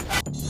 了。